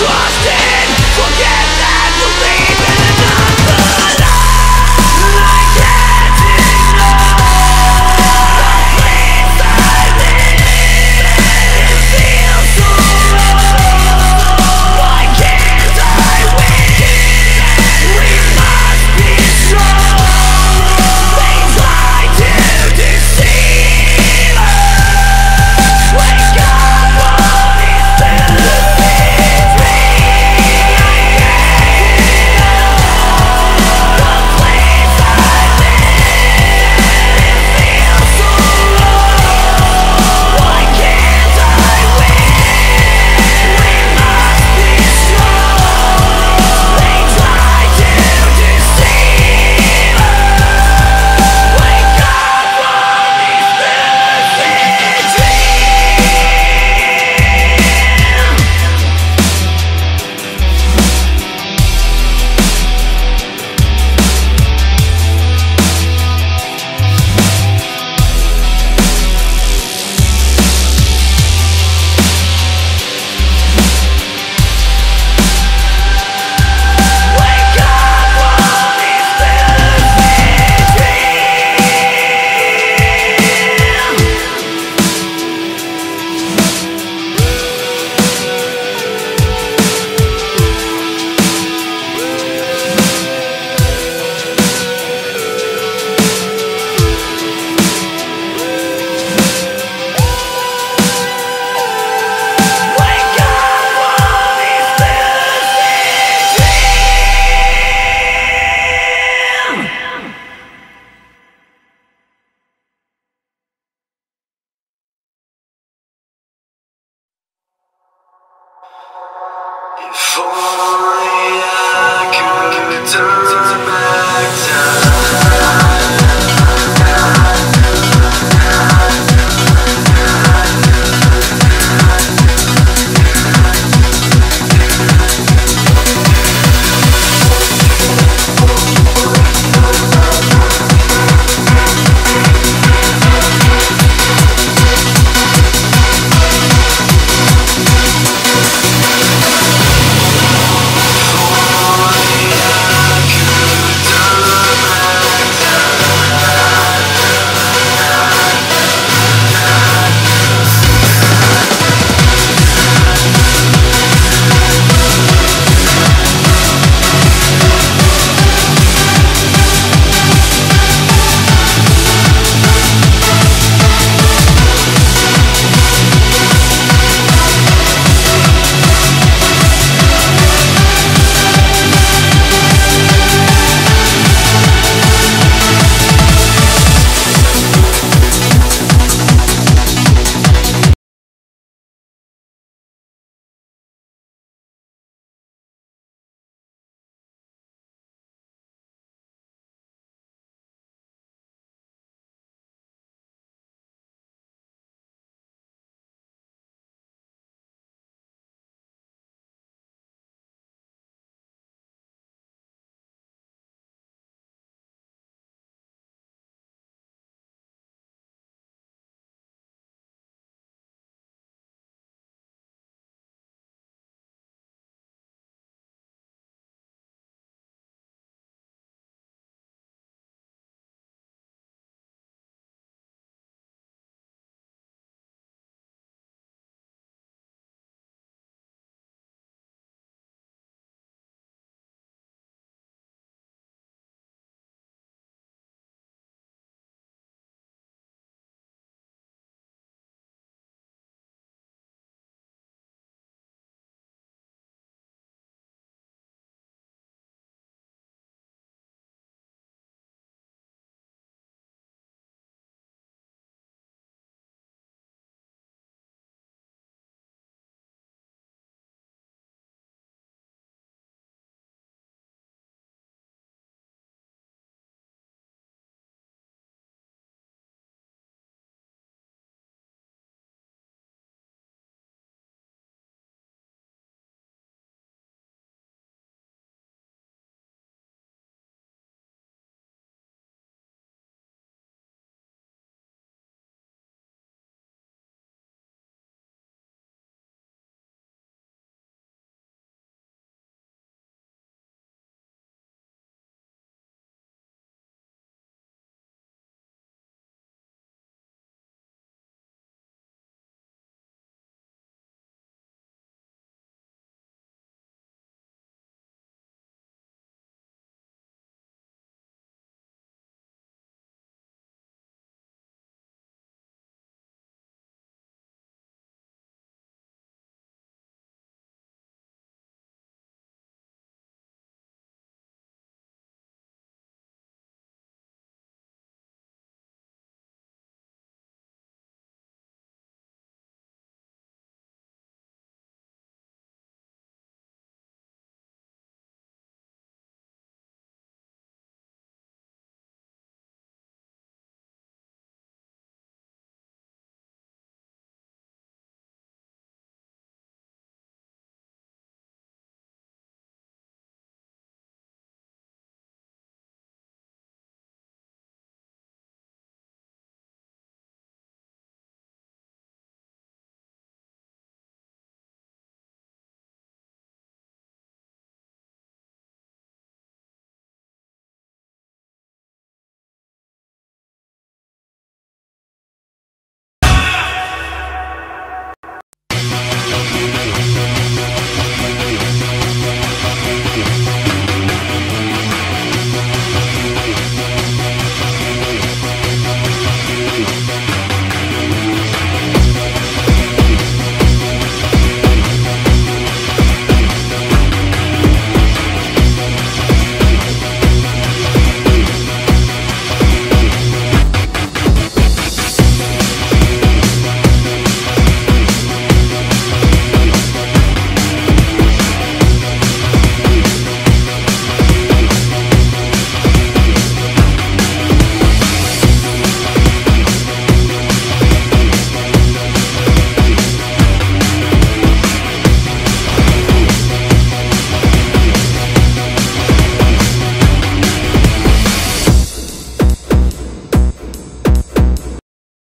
trust in? Forget that believe